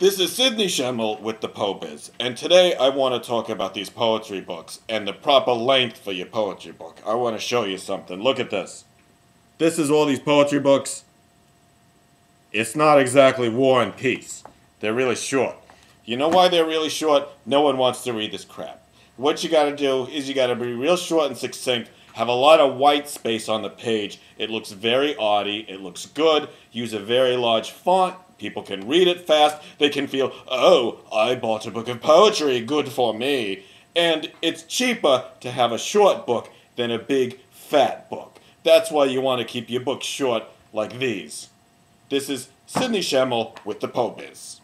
This is Sidney Schemmel with the Po Bizz, and today I want to talk about these poetry books and the proper length for your poetry book. I want to show you something. Look at this. This is all these poetry books. It's not exactly War and Peace. They're really short. You know why they're really short? No one wants to read this crap. What you gotta do is you gotta be real short and succinct, have a lot of white space on the page. It looks very arty, it looks good, use a very large font, People can read it fast. They can feel, oh, I bought a book of poetry, good for me. And it's cheaper to have a short book than a big, fat book. That's why you want to keep your books short like these. This is Sidney Schemmel with the Po Bizz.